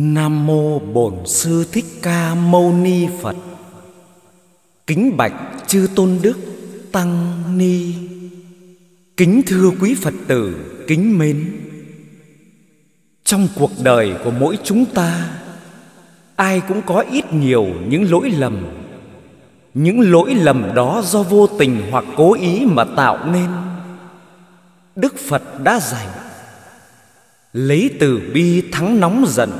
Nam mô Bổn Sư Thích Ca Mâu Ni Phật. Kính bạch chư tôn đức tăng ni. Kính thưa quý Phật tử kính mến. Trong cuộc đời của mỗi chúng ta, ai cũng có ít nhiều những lỗi lầm. Những lỗi lầm đó do vô tình hoặc cố ý mà tạo nên. Đức Phật đã dạy lấy từ bi thắng nóng giận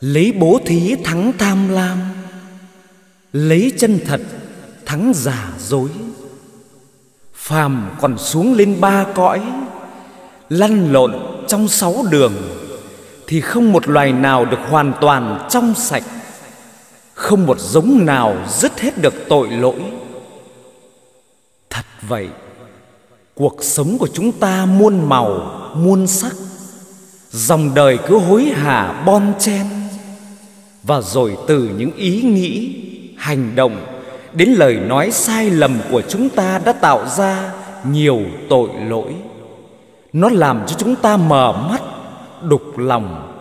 lấy bố thí thắng tham lam, lấy chân thật thắng giả dối. Phàm còn xuống lên ba cõi, lăn lộn trong sáu đường, thì không một loài nào được hoàn toàn trong sạch. Không một giống nào dứt hết được tội lỗi. Thật vậy, cuộc sống của chúng ta muôn màu, muôn sắc. Dòng đời cứ hối hả bon chen và rồi từ những ý nghĩ, hành động đến lời nói sai lầm của chúng ta đã tạo ra nhiều tội lỗi. Nó làm cho chúng ta mờ mắt, đục lòng,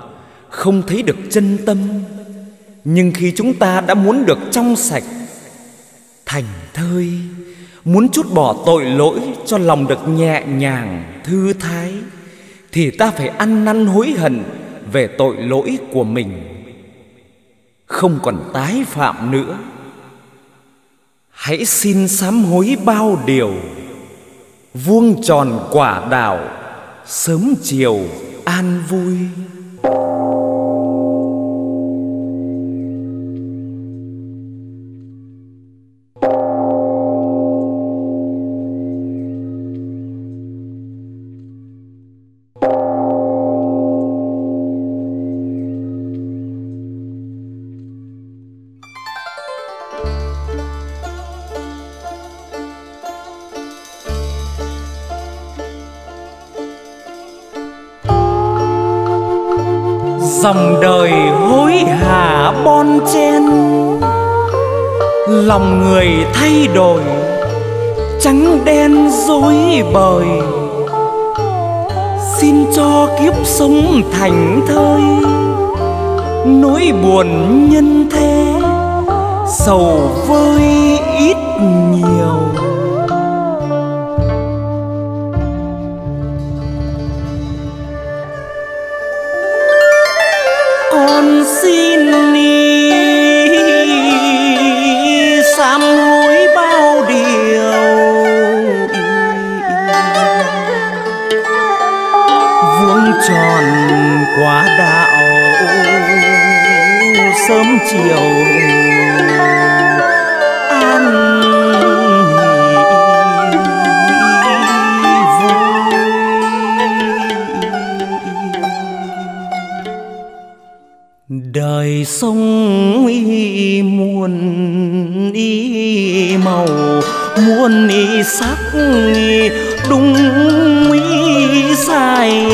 không thấy được chân tâm. Nhưng khi chúng ta đã muốn được trong sạch, thành thơi, muốn chút bỏ tội lỗi cho lòng được nhẹ nhàng, thư thái, thì ta phải ăn năn hối hận về tội lỗi của mình không còn tái phạm nữa. Hãy xin sám hối bao điều, vuông tròn quả đạo sớm chiều an vui. Dòng đời hối hả bon chen. Lòng người thay đổi, trắng đen dối bời. Xin cho kiếp sống thành thơi, nỗi buồn nhân thế, sầu vơi ít nhiều. Xin đi sám hối bao điều. Vuông tròn quá đạo. Sớm chiều đời sông y muôn y màu, muôn y sắc đúng y sai.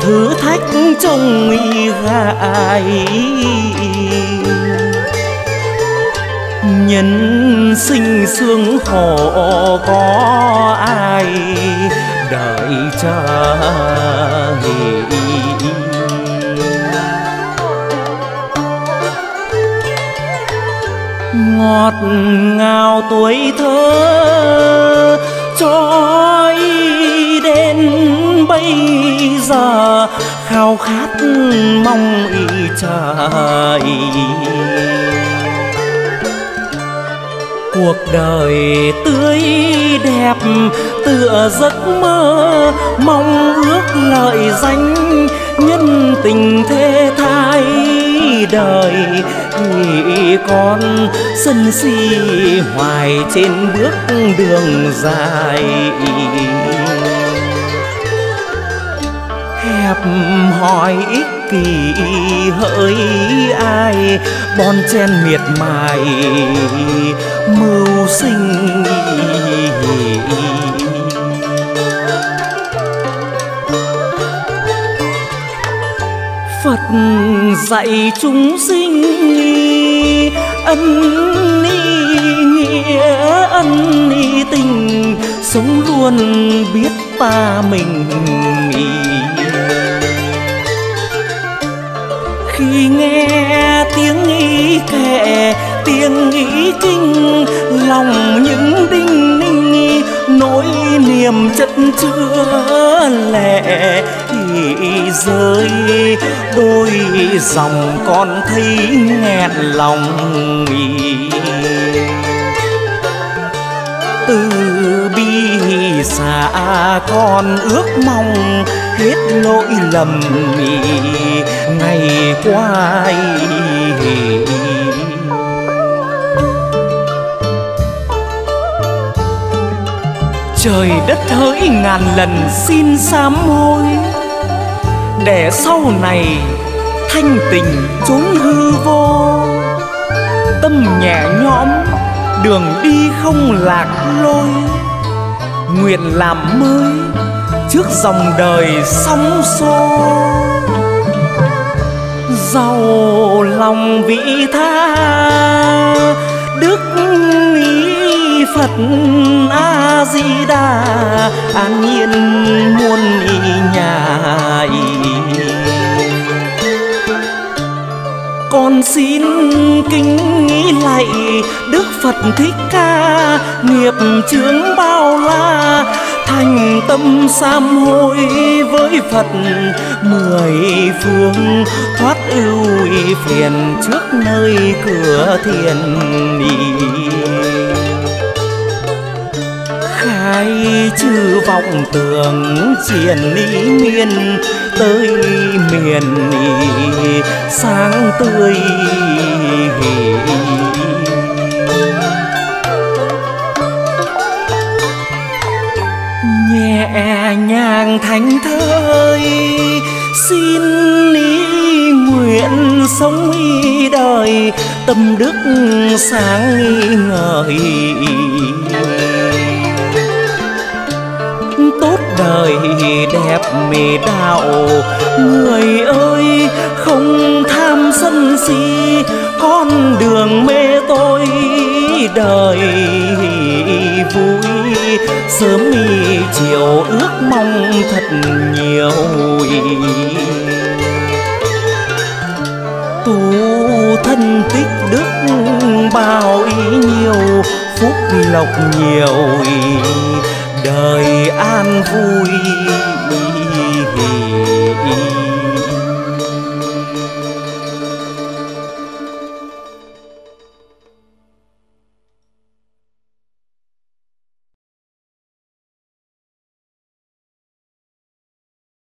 Thử thách trong gai nhân sinh sương khổ có ai đợi chờ ngọt ngào tuổi thơ cho đến bây giờ khao khát mong ý trời. Cuộc đời tươi đẹp tựa giấc mơ, mong ước lợi danh nhân tình thế. Con sân si hoài trên bước đường dài. Hẹp hỏi ích kỳ hỡi ai, bon chen miệt mài, mưu sinh Phật dạy chúng sinh ân nghĩa ân tình, sống luôn biết ta mình khi nghe tiếng nghĩ kệ tiếng nghĩ kinh, lòng những đinh ninh, nỗi niềm chất chứa lệ rơi đôi dòng con thấy nghẹn lòng từ bi xa con ước mong hết lỗi lầm ngày qua trời đất hỡi ngàn lần xin sám hối để sau này thanh tình trốn hư vô, tâm nhẹ nhõm, đường đi không lạc lối. Nguyện làm mới trước dòng đời sóng xô. Giàu lòng vị tha, đức ý phật a di đà. An nhiên muôn ý nhà xin kính nghĩ lạy đức phật thích ca nghiệp chướng bao la, thành tâm sám hối với phật, mười phương thoát ưu phiền trước nơi cửa thiền khai chư vọng tưởng triển lý miên, tới miền sáng tươi. Nhẹ nhàng thánh thơi, xin ý nguyện sống y đời, tâm đức sáng ngời. Tốt đời đẹp mì đạo người ơi, không tham sân si, con đường mê tôi. Đời vui, sớm mì chiều ước mong thật nhiều. Tu thân tích đức bao ý nhiều, phúc lộc nhiều. Đời an vui You.